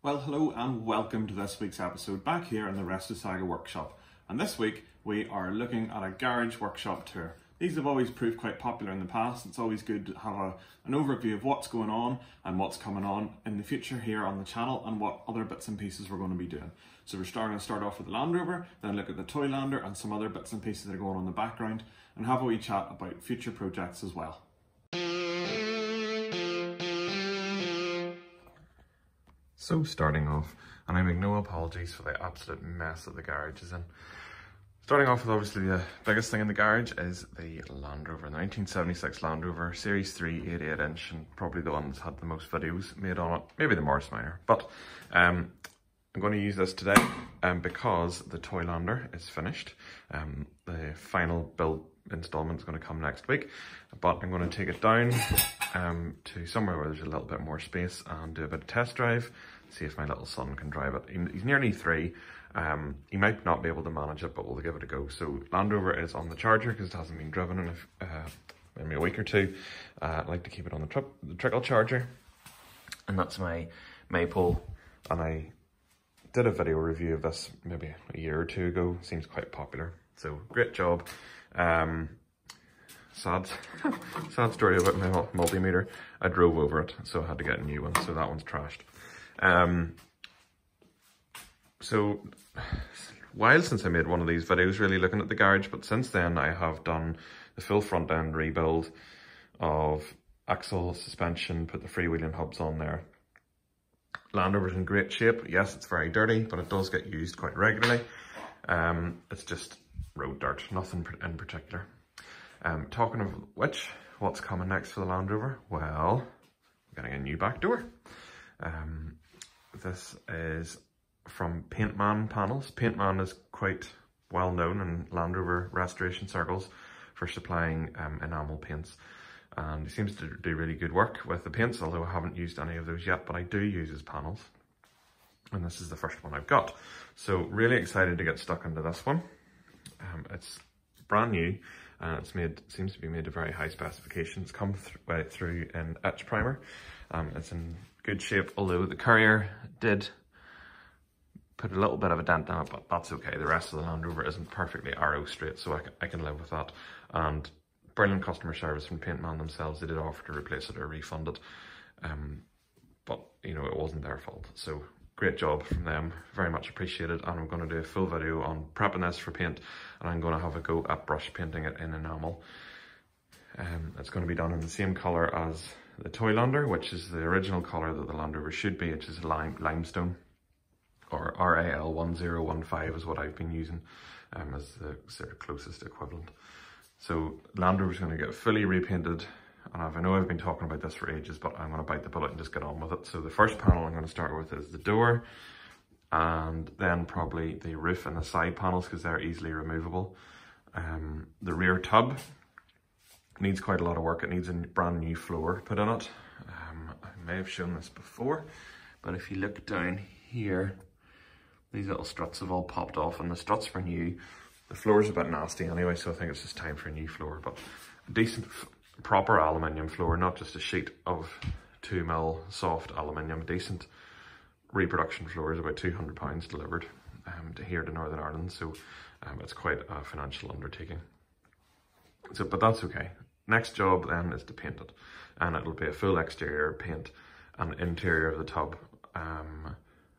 Well, hello and welcome to this week's episode back here in the Restosaga workshop. And this week we are looking at a garage workshop tour. These have always proved quite popular in the past. It's always good to have a, an overview of what's going on and what's coming on in the future here on the channel and what other bits and pieces we're going to be doing. So we're starting to start off with the Land Rover, then look at the Toylander and some other bits and pieces that are going on in the background and have a wee chat about future projects as well. So starting off, and I make no apologies for the absolute mess that the garage is in. Starting off with obviously the biggest thing in the garage is the Land Rover, the 1976 Land Rover Series 3 88 inch and probably the one that's had the most videos made on it, maybe the Morris Minor. But um, I'm going to use this today um, because the Toylander is finished. Um, the final build installment is going to come next week, but I'm going to take it down um, to somewhere where there's a little bit more space and do a bit of test drive, see if my little son can drive it. He's nearly three. Um, he might not be able to manage it, but we'll give it a go. So Land Rover is on the charger because it hasn't been driven in a, uh, maybe a week or two. Uh, I like to keep it on the, tri the trickle charger. And that's my Maypole. And I did a video review of this maybe a year or two ago. Seems quite popular. So great job. Um, sad, sad story about my multimeter. I drove over it, so I had to get a new one. So that one's trashed. Um, so, while since I made one of these videos really looking at the garage, but since then I have done the full front end rebuild of axle suspension, put the freewheeling hubs on there. Land Rover's in great shape. Yes, it's very dirty, but it does get used quite regularly. Um, it's just road dirt, nothing in particular. Um, talking of which, what's coming next for the Land Rover? Well, we're getting a new back door. Um, this is from Paintman panels. Paintman is quite well known in Land Rover restoration circles for supplying um, enamel paints. And he seems to do really good work with the paints, although I haven't used any of those yet, but I do use his panels. And this is the first one I've got. So really excited to get stuck into this one. Um, it's brand new and it's made seems to be made to very high specifications. Come th through in etch primer. Um, it's in good shape, although the courier did put a little bit of a dent on it, but that's okay. The rest of the Land Rover isn't perfectly arrow straight, so I can, I can live with that. And brilliant customer service from Paintman themselves. They did offer to replace it or refund it. Um, but, you know, it wasn't their fault. So great job from them, very much appreciated. And I'm going to do a full video on prepping this for paint and I'm going to have a go at brush painting it in enamel. Um, it's going to be done in the same colour as the toy Toylander, which is the original colour that the Land should be, which is lime, limestone or RAL1015 is what I've been using um, as the sort of closest equivalent. So Land Rover's going to get fully repainted and I know I've been talking about this for ages, but I'm going to bite the bullet and just get on with it. So the first panel I'm going to start with is the door and then probably the roof and the side panels because they're easily removable. Um, the rear tub needs quite a lot of work. It needs a brand new floor put in it. Um, I may have shown this before, but if you look down here, these little struts have all popped off and the struts were new. The floor is a bit nasty anyway, so I think it's just time for a new floor, but a decent proper aluminium floor, not just a sheet of 2 mil soft aluminium, decent reproduction floor is about 200 pounds delivered um, to here to Northern Ireland, so um, it's quite a financial undertaking. So, but that's okay. Next job then is to paint it, and it'll be a full exterior paint and interior of the tub. Um,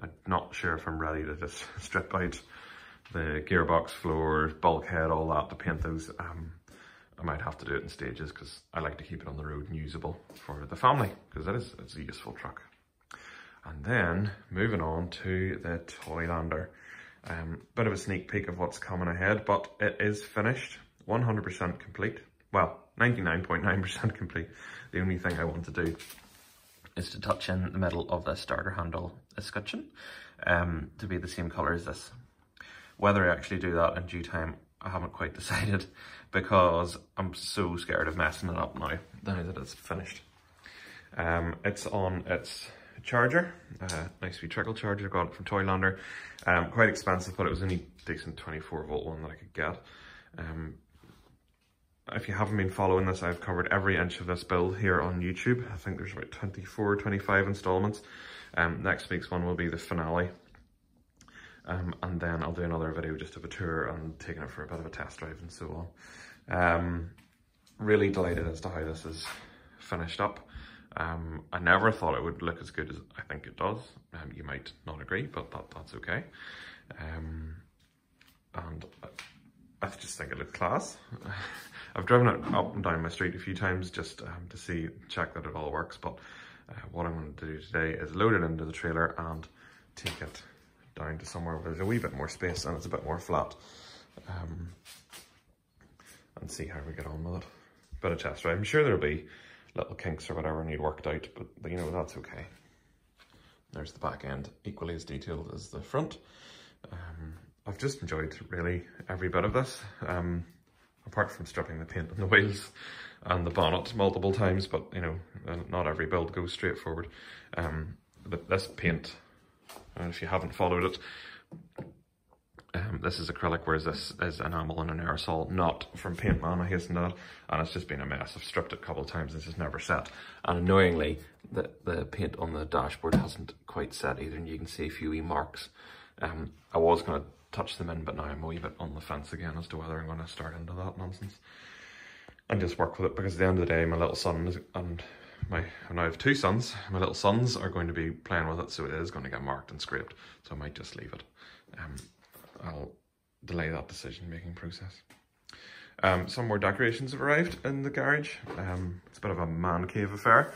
I'm not sure if I'm ready to just strip out the gearbox floors, bulkhead, all that to paint those. Um, I might have to do it in stages because I like to keep it on the road and usable for the family because it is it's a useful truck. And then moving on to the Toylander. Um, bit of a sneak peek of what's coming ahead, but it is finished, 100% complete. Well, 99.9% .9 complete. The only thing I want to do is to touch in the middle of the starter handle escutcheon um, to be the same colour as this. Whether I actually do that in due time, I haven't quite decided because I'm so scared of messing it up now, now that it's finished. Um, it's on its charger, uh, nice wee trickle charger, got it from Toylander. Um, quite expensive, but it was only decent 24 volt one that I could get. Um, if you haven't been following this, I've covered every inch of this build here on YouTube. I think there's about 24, 25 installments. Um, next week's one will be the finale. Um, and then I'll do another video just of a tour and taking it for a bit of a test drive and so on. Um, really delighted as to how this is finished up. Um, I never thought it would look as good as I think it does. Um, you might not agree, but that, that's okay. Um, and I, just think it looks class. I've driven it up and down my street a few times just um, to see, check that it all works. But uh, what I'm going to do today is load it into the trailer and take it down to somewhere where there's a wee bit more space and it's a bit more flat. Um, and see how we get on with it. Bit of test drive. I'm sure there'll be little kinks or whatever need worked out, but, you know, that's okay. There's the back end, equally as detailed as the front. Um, I've just enjoyed really every bit of this. Um, apart from stripping the paint on the wheels and the bonnet multiple times, but you know, not every build goes straightforward. Um, but this paint, if you haven't followed it, um, this is acrylic, whereas this is enamel and an aerosol, not from Paintman, I hasten add. And it's just been a mess. I've stripped it a couple of times, it's just never set. And annoyingly, the, the paint on the dashboard hasn't quite set either, and you can see a few wee marks. Um, I was going to touch them in, but now I'm a wee bit on the fence again as to whether I'm going to start into that nonsense. And just work with it, because at the end of the day, my little son is, and my, I now have two sons, my little sons are going to be playing with it, so it is going to get marked and scraped, so I might just leave it. Um, I'll delay that decision-making process. Um, some more decorations have arrived in the garage. Um, it's a bit of a man cave affair.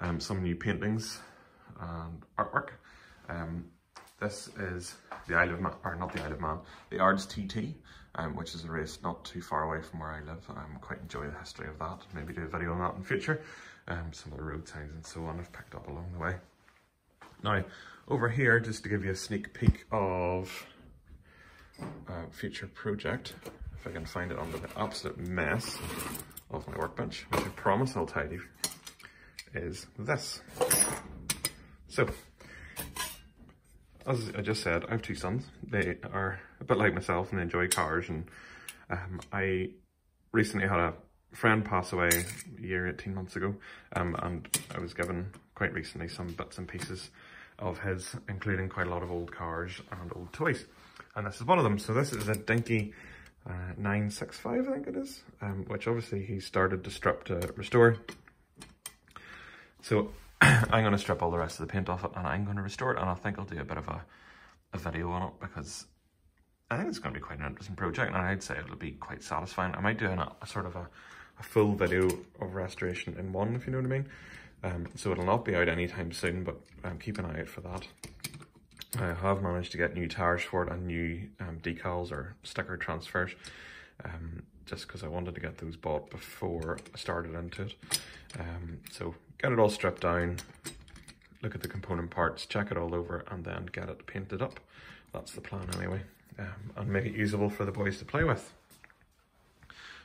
Um, some new paintings and artwork. Um, this is the Isle of Man, or not the Isle of Man, the Ards TT, um, which is a race not too far away from where I live. I quite enjoy the history of that. Maybe do a video on that in future. Um, some of the road signs and so on I've picked up along the way. Now, over here, just to give you a sneak peek of uh, future project, if I can find it under the absolute mess of my workbench, which I promise I'll tidy, is this. So, as I just said, I have two sons. They are a bit like myself and they enjoy cars. And um, I recently had a friend passed away a year, 18 months ago. Um, and I was given quite recently some bits and pieces of his, including quite a lot of old cars and old toys. And this is one of them. So this is a Dinky uh, 965, I think it is, um, which obviously he started to strip to restore. So I'm going to strip all the rest of the paint off it and I'm going to restore it and I think I'll do a bit of a, a video on it because I think it's going to be quite an interesting project and I'd say it'll be quite satisfying. I might do a, a sort of a, a, full video of restoration in one, if you know what I mean. Um, so it'll not be out anytime soon, but um, keep an eye out for that. I have managed to get new tires for it and new um, decals or sticker transfers. Um, just because I wanted to get those bought before I started into it. Um, so get it all stripped down, look at the component parts, check it all over, and then get it painted up. That's the plan anyway, um, and make it usable for the boys to play with.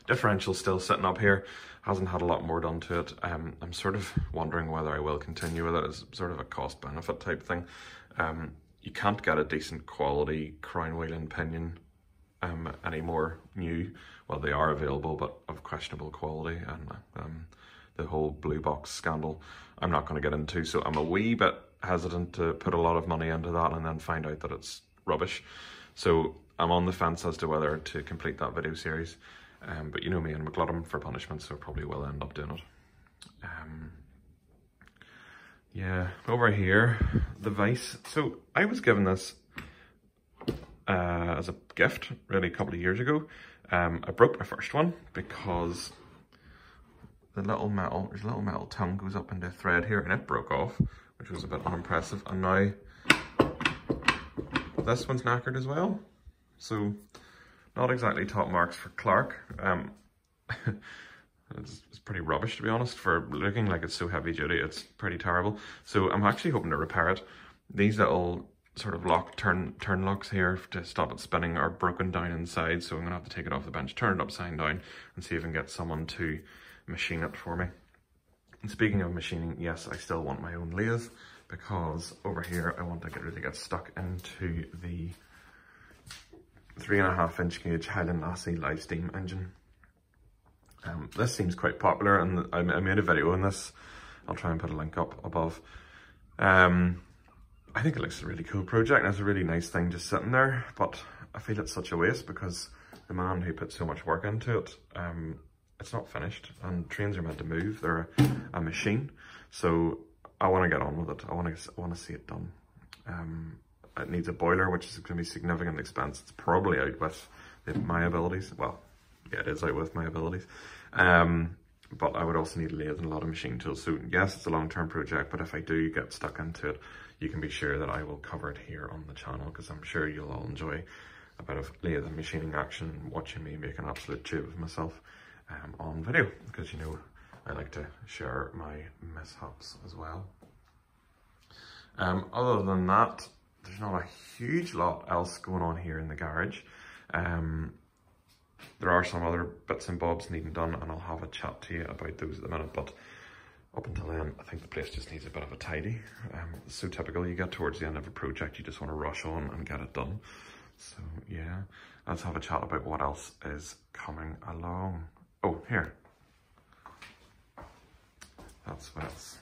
Differential still sitting up here, hasn't had a lot more done to it. Um, I'm sort of wondering whether I will continue with it as sort of a cost benefit type thing. Um, you can't get a decent quality crown wheel and pinion um, anymore new. Well, they are available, but of questionable quality. And um, the whole blue box scandal, I'm not going to get into. So I'm a wee bit hesitant to put a lot of money into that and then find out that it's rubbish. So I'm on the fence as to whether to complete that video series. Um, but you know me and McLaren for punishment, so probably will end up doing it. Um, yeah, over here, the Vice. So I was given this uh, as a gift really a couple of years ago. Um, I broke my first one because the little metal, there's a little metal tongue goes up into a thread here and it broke off, which was a bit unimpressive. And now this one's knackered as well. So not exactly top marks for Clarke. Um, it's, it's, pretty rubbish to be honest for looking like it's so heavy duty. It's pretty terrible. So I'm actually hoping to repair it. These little sort of lock turn turn locks here to stop it spinning are broken down inside so I'm gonna have to take it off the bench turn it upside down and see if I can get someone to machine it for me and speaking of machining yes I still want my own lathe because over here I want to get really get stuck into the three and a half inch gauge Highland Lassie live steam engine um, this seems quite popular and I, I made a video on this I'll try and put a link up above um, I think it looks a really cool project and it's a really nice thing just sitting there, but I feel it's such a waste because the man who put so much work into it, um, it's not finished and trains are meant to move. They're a, a machine. So I want to get on with it. I want to, I want to see it done. Um, it needs a boiler, which is going to be significant expense. It's probably out with my abilities. Well, yeah, it is out with my abilities. Um, but I would also need a lathe and a lot of machine tools. So yes, it's a long-term project, but if I do get stuck into it, you can be sure that I will cover it here on the channel because I'm sure you'll all enjoy a bit of lathe and machining action watching me make an absolute tube of myself um, on video because you know I like to share my mishaps as well. Um, other than that, not a huge lot else going on here in the garage. Um, there are some other bits and bobs needing done and I'll have a chat to you about those at the minute, but up until then, I think the place just needs a bit of a tidy. Um, so typical, you get towards the end of a project, you just want to rush on and get it done. So yeah, let's have a chat about what else is coming along. Oh, here. That's what else.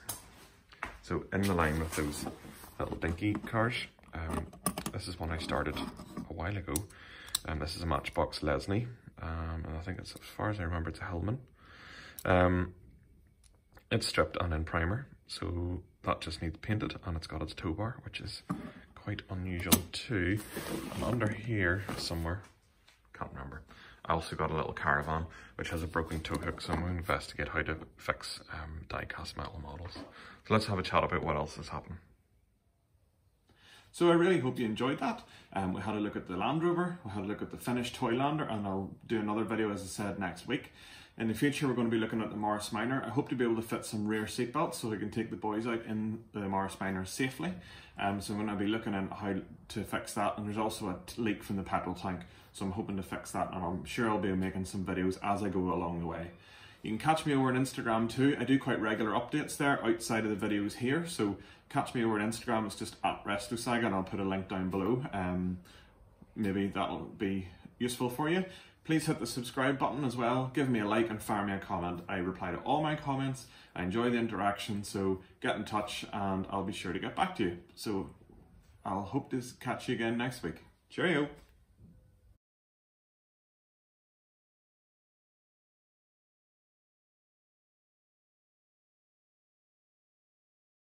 So in the line with those little dinky cars, um, this is one I started a while ago. Um, this is a Matchbox Lesney. Um, and I think it's, as far as I remember, it's a Hillman. Um, it's stripped and in primer, so that just needs painted and it's got its tow bar, which is quite unusual too. And under here somewhere, can't remember, I also got a little caravan which has a broken tow hook, so I'm going to investigate how to fix um, die-cast metal models. So let's have a chat about what else has happened. So I really hope you enjoyed that. Um, we had a look at the Land Rover, we had a look at the finished Toylander, and I'll do another video, as I said, next week. In the future, we're going to be looking at the Morris Minor. I hope to be able to fit some rear seat belts so we can take the boys out in the Morris Minor safely. Um, so I'm going to be looking at how to fix that. And there's also a leak from the petrol tank. So I'm hoping to fix that. And I'm sure I'll be making some videos as I go along the way. You can catch me over on Instagram too. I do quite regular updates there outside of the videos here. So catch me over on Instagram. It's just at RestoSaga and I'll put a link down below. Um, maybe that'll be useful for you. Please hit the subscribe button as well. Give me a like and fire me a comment. I reply to all my comments. I enjoy the interaction. So get in touch and I'll be sure to get back to you. So I'll hope to catch you again next week. Cheerio.